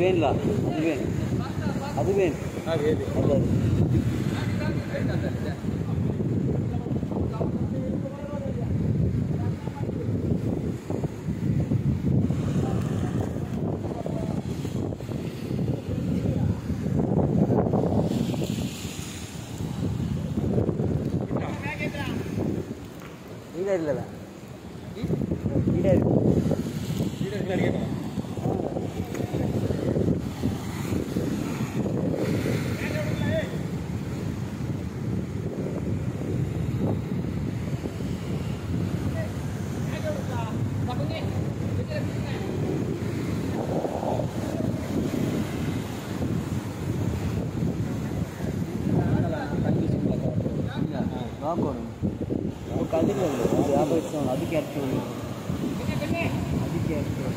వేలు అది వేలు అది వేలు అది ಇಲ್ಲ ಇಲ್ಲ ಇಲ್ಲ ಇಲ್ಲ não agora. Ah, cadê ele? Ah, vai ser um lado quieto. Vem, vem, vem. Lado quieto.